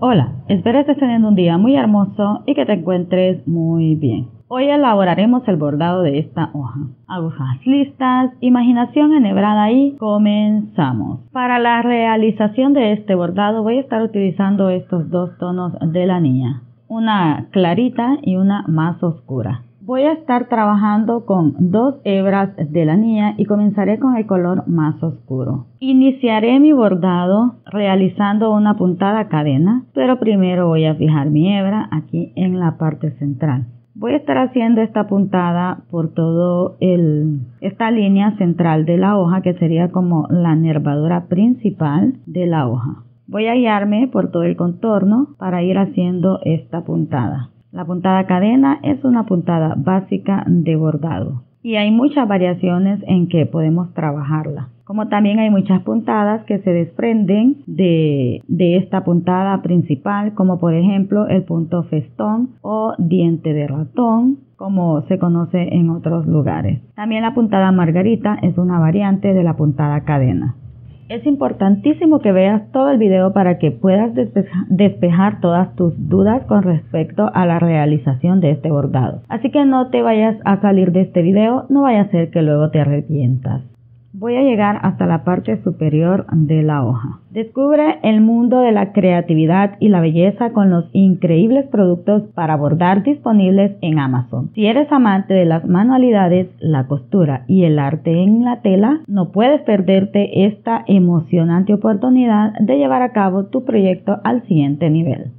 Hola, espero estés teniendo un día muy hermoso y que te encuentres muy bien. Hoy elaboraremos el bordado de esta hoja. Agujas listas, imaginación enhebrada y comenzamos. Para la realización de este bordado voy a estar utilizando estos dos tonos de la niña, una clarita y una más oscura. Voy a estar trabajando con dos hebras de la niña y comenzaré con el color más oscuro. Iniciaré mi bordado realizando una puntada cadena, pero primero voy a fijar mi hebra aquí en la parte central. Voy a estar haciendo esta puntada por todo el, esta línea central de la hoja que sería como la nervadura principal de la hoja. Voy a guiarme por todo el contorno para ir haciendo esta puntada. La puntada cadena es una puntada básica de bordado y hay muchas variaciones en que podemos trabajarla. Como también hay muchas puntadas que se desprenden de, esta puntada principal, como por ejemplo el punto festón o diente de ratón, como se conoce en otros lugares. También la puntada margarita es una variante de la puntada cadena. Es importantísimo que veas todo el video para que puedas despejar todas tus dudas con respecto a la realización de este bordado. Así que no te vayas a salir de este video, no vaya a ser que luego te arrepientas. Voy a llegar hasta la parte superior de la hoja. Descubre el mundo de la creatividad y la belleza con los increíbles productos para bordar disponibles en Amazon. Si eres amante de las manualidades, la costura y el arte en la tela, no puedes perderte esta emocionante oportunidad de llevar a cabo tu proyecto al siguiente nivel.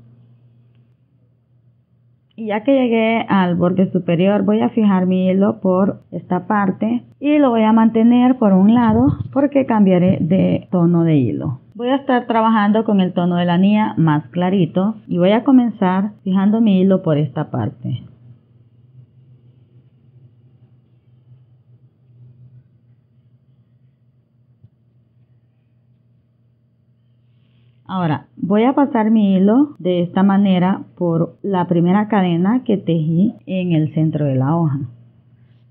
Y ya que llegué al borde superior, voy a fijar mi hilo por esta parte y lo voy a mantener por un lado porque cambiaré de tono de hilo. Voy a estar trabajando con el tono de la niña más clarito y voy a comenzar fijando mi hilo por esta parte. Ahora voy a pasar mi hilo de esta manera por la primera cadena que tejí en el centro de la hoja.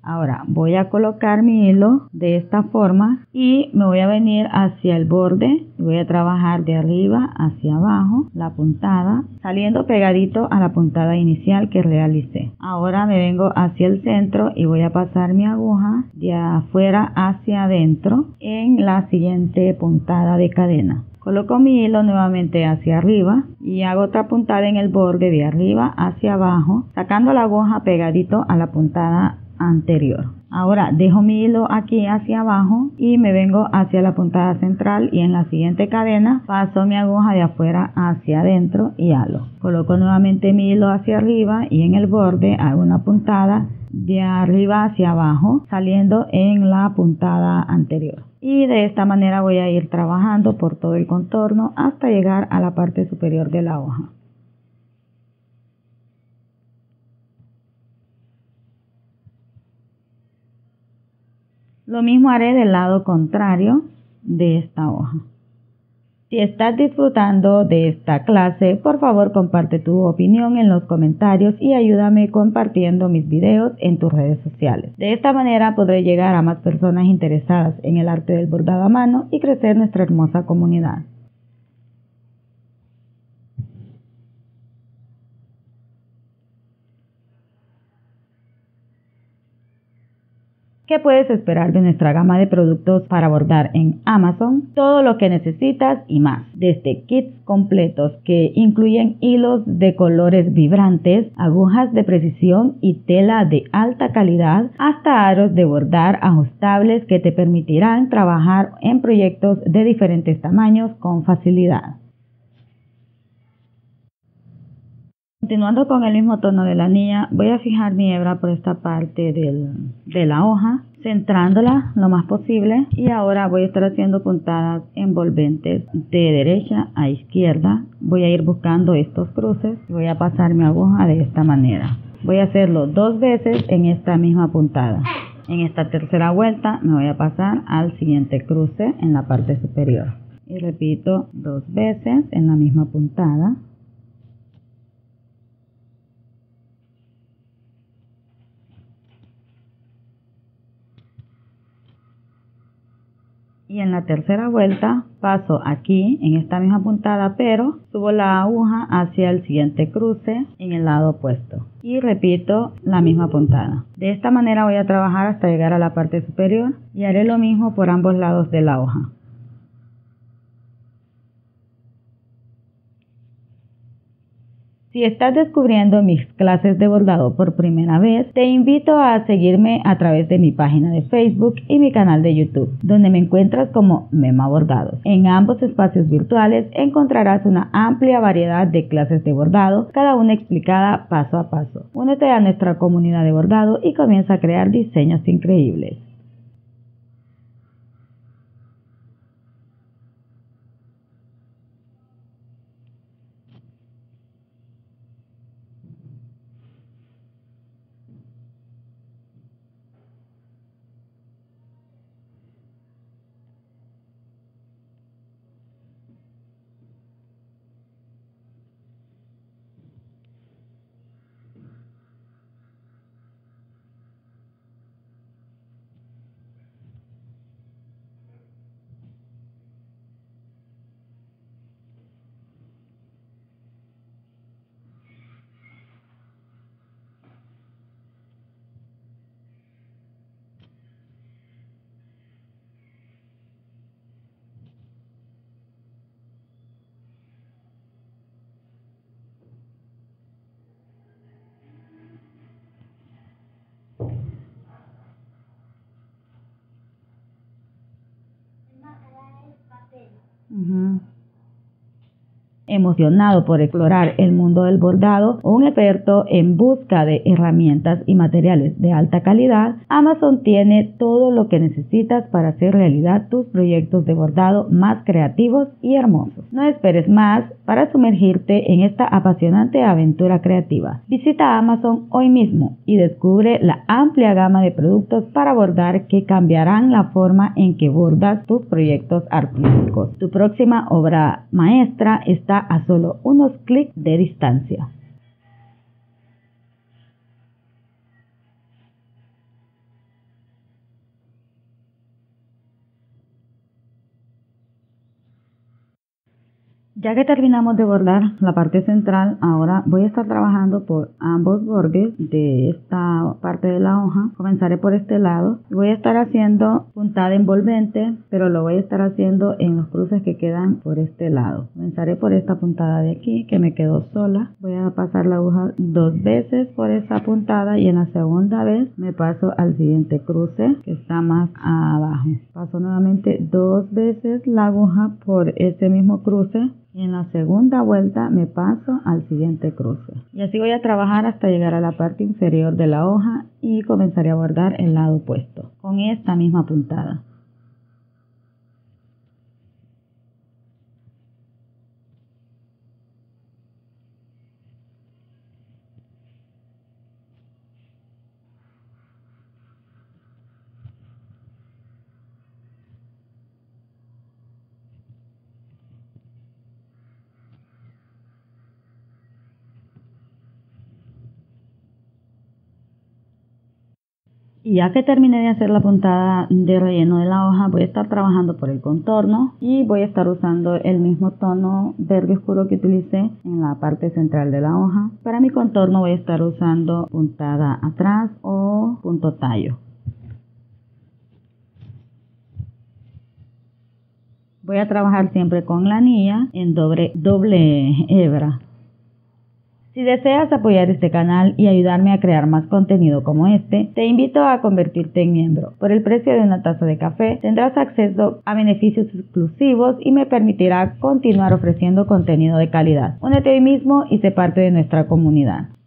Ahora voy a colocar mi hilo de esta forma y me voy a venir hacia el borde. Voy a trabajar de arriba hacia abajo la puntada saliendo pegadito a la puntada inicial que realicé. Ahora me vengo hacia el centro y voy a pasar mi aguja de afuera hacia adentro en la siguiente puntada de cadena. Coloco mi hilo nuevamente hacia arriba y hago otra puntada en el borde de arriba hacia abajo, sacando la aguja pegadito a la puntada anterior. Ahora dejo mi hilo aquí hacia abajo y me vengo hacia la puntada central y en la siguiente cadena paso mi aguja de afuera hacia adentro y halo. Coloco nuevamente mi hilo hacia arriba y en el borde hago una puntada de arriba hacia abajo saliendo en la puntada anterior y de esta manera voy a ir trabajando por todo el contorno hasta llegar a la parte superior de la hoja. Lo mismo haré del lado contrario de esta hoja. Si estás disfrutando de esta clase, por favor comparte tu opinión en los comentarios y ayúdame compartiendo mis videos en tus redes sociales. De esta manera podré llegar a más personas interesadas en el arte del bordado a mano y crecer nuestra hermosa comunidad. ¿Qué puedes esperar de nuestra gama de productos para bordar en Amazon? Todo lo que necesitas y más, desde kits completos que incluyen hilos de colores vibrantes, agujas de precisión y tela de alta calidad, hasta aros de bordar ajustables que te permitirán trabajar en proyectos de diferentes tamaños con facilidad. Continuando con el mismo tono de la niña, voy a fijar mi hebra por esta parte de la hoja, centrándola lo más posible. Y ahora voy a estar haciendo puntadas envolventes de derecha a izquierda. Voy a ir buscando estos cruces. Voy a pasar mi aguja de esta manera. Voy a hacerlo dos veces en esta misma puntada. En esta tercera vuelta me voy a pasar al siguiente cruce en la parte superior. Y repito dos veces en la misma puntada. Y en la tercera vuelta paso aquí en esta misma puntada pero subo la aguja hacia el siguiente cruce en el lado opuesto. Y repito la misma puntada. De esta manera voy a trabajar hasta llegar a la parte superior y haré lo mismo por ambos lados de la hoja Si estás descubriendo mis clases de bordado por primera vez, te invito a seguirme a través de mi página de Facebook y mi canal de YouTube, donde me encuentras como Mema Bordados. En ambos espacios virtuales encontrarás una amplia variedad de clases de bordado, cada una explicada paso a paso. Únete a nuestra comunidad de bordado y comienza a crear diseños increíbles. Emocionado por explorar el mundo del bordado, un experto en busca de herramientas y materiales de alta calidad, Amazon tiene todo lo que necesitas para hacer realidad tus proyectos de bordado más creativos y hermosos. No esperes más para sumergirte en esta apasionante aventura creativa. Visita Amazon hoy mismo y descubre la amplia gama de productos para bordar que cambiarán la forma en que bordas tus proyectos artísticos. Tu próxima obra maestra está a solo unos clics de distancia. Ya que terminamos de bordar la parte central, ahora voy a estar trabajando por ambos bordes de esta parte de la hoja. Comenzaré por este lado. Voy a estar haciendo puntada envolvente, pero lo voy a estar haciendo en los cruces que quedan por este lado. Comenzaré por esta puntada de aquí que me quedó sola. Voy a pasar la aguja dos veces por esa puntada y en la segunda vez me paso al siguiente cruce que está más abajo. Paso nuevamente dos veces la aguja por ese mismo cruce y en la segunda vuelta me paso al siguiente cruce. Y así voy a trabajar hasta llegar a la parte inferior de la hoja y comenzaré a bordar el lado opuesto con esta misma puntada. Y ya que terminé de hacer la puntada de relleno de la hoja, voy a estar trabajando por el contorno y voy a estar usando el mismo tono verde oscuro que utilicé en la parte central de la hoja. Para mi contorno voy a estar usando puntada atrás o punto tallo. Voy a trabajar siempre con la anilla en doble, doble hebra. Si deseas apoyar este canal y ayudarme a crear más contenido como este, te invito a convertirte en miembro. Por el precio de una taza de café tendrás acceso a beneficios exclusivos y me permitirá continuar ofreciendo contenido de calidad. Únete hoy mismo y sé parte de nuestra comunidad.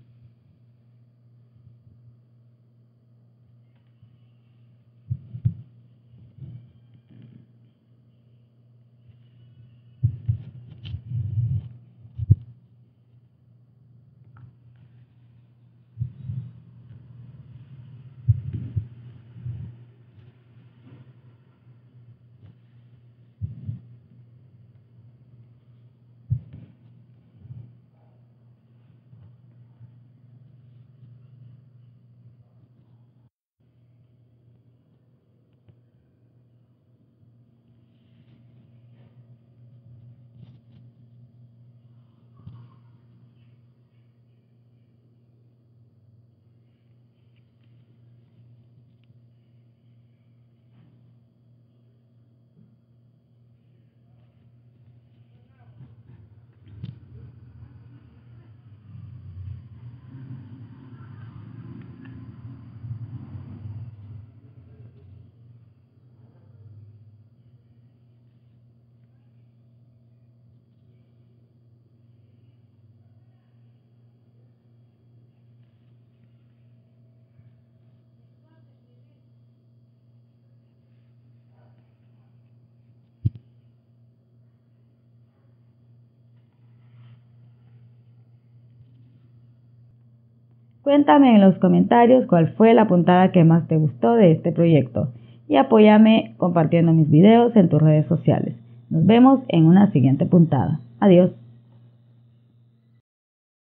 Cuéntame en los comentarios cuál fue la puntada que más te gustó de este proyecto y apóyame compartiendo mis videos en tus redes sociales. Nos vemos en una siguiente puntada. Adiós.